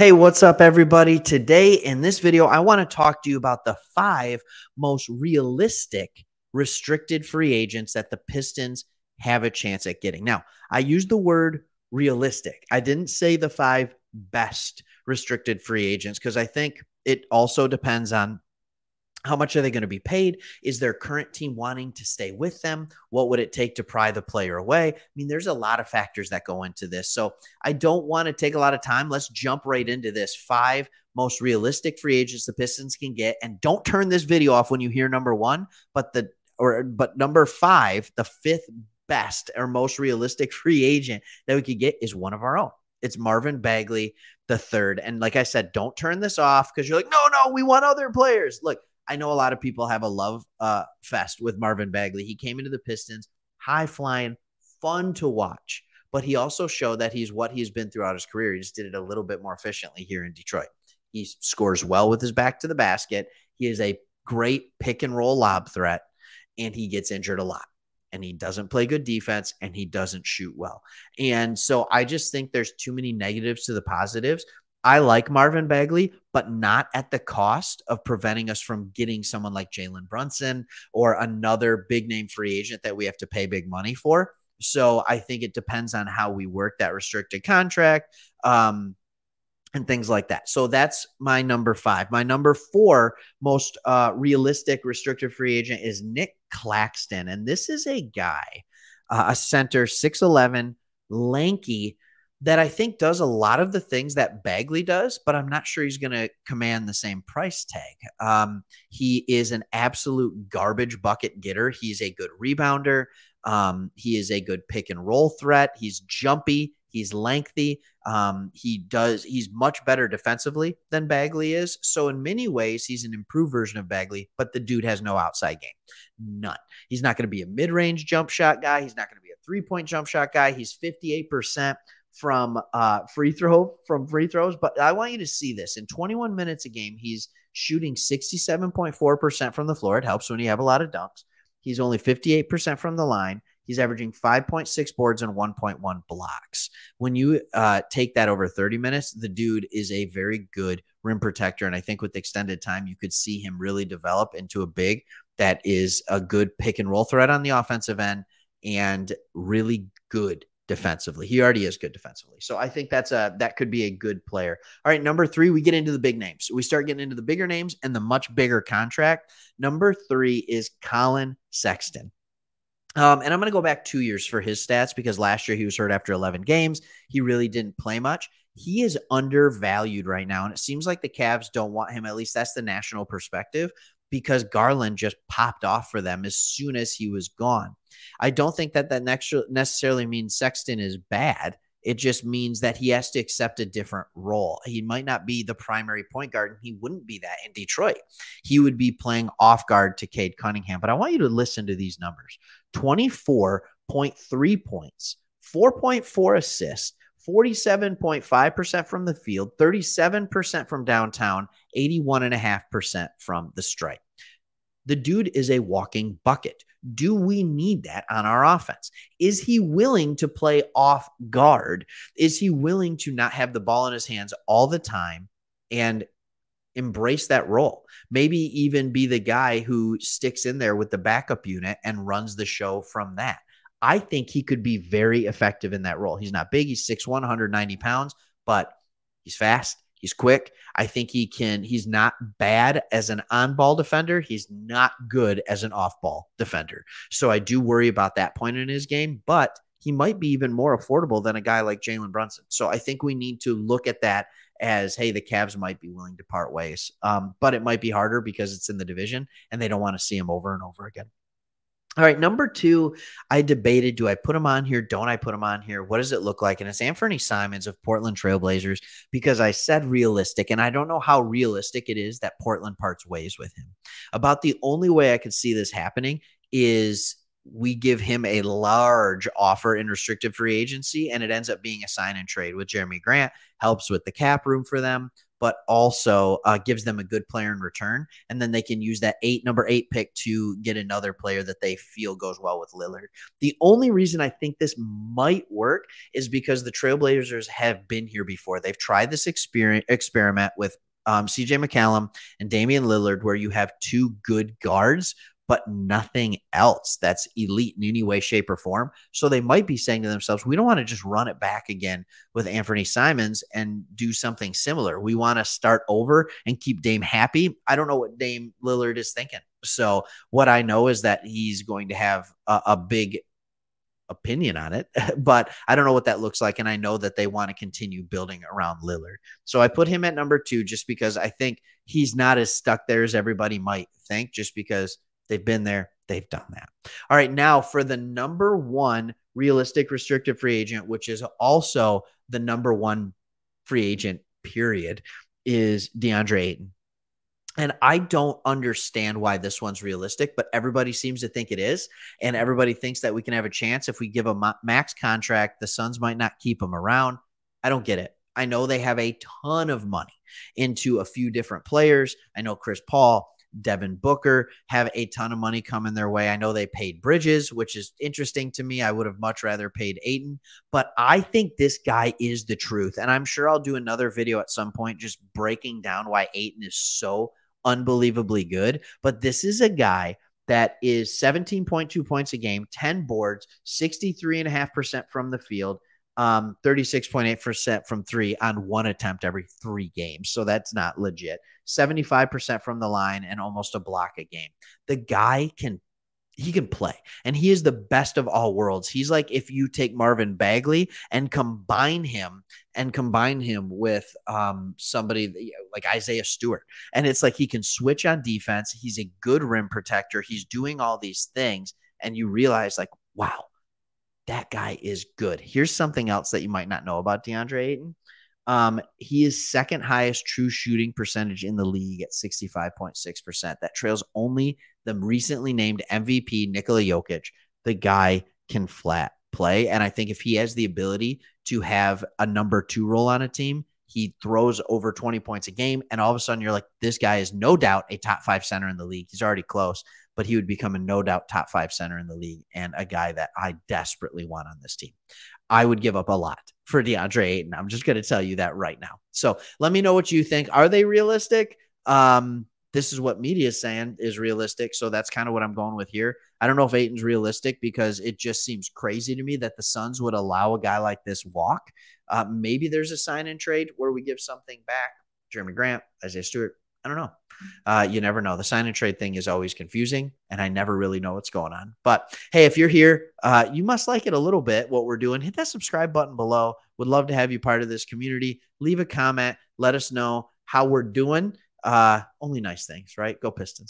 Hey, what's up, everybody? Today in this video, I want to talk to you about the five most realistic restricted free agents that the Pistons have a chance at getting. Now, I use the word realistic. I didn't say the five best restricted free agents because I think it also depends on how much are they going to be paid? Is their current team wanting to stay with them? What would it take to pry the player away? I mean, there's a lot of factors that go into this. So I don't want to take a lot of time. Let's jump right into this. Five most realistic free agents the Pistons can get. And don't turn this video off when you hear number one, but the or but number five, the fifth best or most realistic free agent that we could get is one of our own. It's Marvin Bagley the third. And like I said, don't turn this off because you're like, no, no, we want other players. Look, I know a lot of people have a love uh, fest with Marvin Bagley. He came into the Pistons, high flying, fun to watch, but he also showed that he's what he's been throughout his career. He just did it a little bit more efficiently here in Detroit. He scores well with his back to the basket. He is a great pick and roll lob threat, and he gets injured a lot. And he doesn't play good defense and he doesn't shoot well. And so I just think there's too many negatives to the positives. I like Marvin Bagley, but not at the cost of preventing us from getting someone like Jalen Brunson or another big name free agent that we have to pay big money for. So I think it depends on how we work that restricted contract um, and things like that. So that's my number five. My number four most uh, realistic restricted free agent is Nic Claxton. And this is a guy, uh, a center, 6'11, lanky that I think does a lot of the things that Bagley does, but I'm not sure he's going to command the same price tag. Um, he is an absolute garbage bucket getter. He's a good rebounder. Um, he is a good pick and roll threat. He's jumpy. He's lengthy. Um, he does. He's much better defensively than Bagley is. So in many ways, he's an improved version of Bagley. But the dude has no outside game, none. He's not going to be a mid-range jump shot guy. He's not going to be a three-point jump shot guy. He's 58 percent from uh, free throw from free throws. But I want you to see this in 21 minutes a game. He's shooting 67.4% from the floor. It helps when you have a lot of dunks. He's only 58% from the line. He's averaging 5.6 boards and 1.1 blocks. When you uh, take that over 30 minutes, the dude is a very good rim protector. And I think with extended time, you could see him really develop into a big that is a good pick and roll threat on the offensive end and really good defensively. He already is good defensively. So I think that's a that could be a good player. All right, number 3, we get into the big names. We start getting into the bigger names and the much bigger contract. Number 3 is Collin Sexton. Um, and I'm going to go back two years for his stats because last year he was hurt after 11 games. He really didn't play much. He is undervalued right now. And it seems like the Cavs don't want him. At least that's the national perspective because Garland just popped off for them as soon as he was gone. I don't think that that necessarily means Sexton is bad. It just means that he has to accept a different role. He might not be the primary point guard, and he wouldn't be that in Detroit. He would be playing off guard to Cade Cunningham. But I want you to listen to these numbers 24.3 points, 4.4 assists, 47.5% from the field, 37% from downtown, 81.5% from the stripe. The dude is a walking bucket. Do we need that on our offense? Is he willing to play off guard? Is he willing to not have the ball in his hands all the time and embrace that role? Maybe even be the guy who sticks in there with the backup unit and runs the show from that. I think he could be very effective in that role. He's not big, he's 6'1, 190 pounds, but he's fast. He's quick. I think he can. He's not bad as an on ball defender. He's not good as an off ball defender. So I do worry about that point in his game, but he might be even more affordable than a guy like Jalen Brunson. So I think we need to look at that as hey, the Cavs might be willing to part ways. Um, but it might be harder because it's in the division and they don't want to see him over and over again. All right, number two, I debated do I put him on here? Don't I put him on here? What does it look like? And it's Anfernee Simons of Portland Trailblazers because I said realistic, and I don't know how realistic it is that Portland parts ways with him. About the only way I could see this happening is we give him a large offer in restricted free agency, and it ends up being a sign and trade with Jerami Grant, helps with the cap room for them. But also uh, gives them a good player in return. And then they can use that eight, number eight pick to get another player that they feel goes well with Lillard. The only reason I think this might work is because the Trailblazers have been here before. They've tried this experience, experiment with um, CJ McCollum and Damian Lillard, where you have two good guards but nothing else that's elite in any way, shape, or form. So they might be saying to themselves, we don't want to just run it back again with Anthony Simons and do something similar. We want to start over and keep Dame happy. I don't know what Dame Lillard is thinking. So what I know is that he's going to have a, a big opinion on it, but I don't know what that looks like. And I know that they want to continue building around Lillard. So I put him at number two just because I think he's not as stuck there as everybody might think, just because They've been there, they've done that. All right, now for the number one realistic restricted free agent, which is also the number one free agent, period, is DeAndre Ayton. And I don't understand why this one's realistic, but everybody seems to think it is. And everybody thinks that we can have a chance if we give a max contract. The Suns might not keep him around. I don't get it. I know they have a ton of money into a few different players. I know Chris Paul, Devin Booker have a ton of money coming their way. I know they paid Bridges, which is interesting to me. I would have much rather paid Ayton, but I think this guy is the truth. And I'm sure I'll do another video at some point just breaking down why Ayton is so unbelievably good. But this is a guy that is 17.2 points a game, 10 boards, 63.5% from the field, um, 36.8% from three on one attempt every three games. So that's not legit. 75% from the line and almost a block a game. The guy can he can play and he is the best of all worlds. He's like if you take Marvin Bagley and combine him and combine him with um, somebody like Isaiah Stewart. And it's like he can switch on defense. He's a good rim protector. He's doing all these things. And you realize, like, wow, that guy is good. Here's something else that you might not know about DeAndre Ayton. Um, he is second highest true shooting percentage in the league at 65.6%. That trails only the recently named MVP, Nikola Jokic. The guy can flat play. And I think if he has the ability to have a number two role on a team, he throws over 20 points a game. And all of a sudden, you're like, this guy is no doubt a top five center in the league. He's already close but he would become a no doubt top five center in the league and a guy that I desperately want on this team. I would give up a lot for DeAndre Ayton. I'm just going to tell you that right now. So let me know what you think. Are they realistic? Um, this is what media is saying is realistic. So that's kind of what I'm going with here. I don't know if Ayton's realistic because it just seems crazy to me that the Suns would allow a guy like this walk. Uh, maybe there's a sign and trade where we give something back. Jerami Grant, Isaiah Stewart. I don't know. Uh, you never know. The sign and trade thing is always confusing, and I never really know what's going on. But hey, if you're here, uh, you must like it a little bit. What we're doing, hit that subscribe button below. Would love to have you part of this community. Leave a comment. Let us know how we're doing. Uh, only nice things, right? Go Pistons.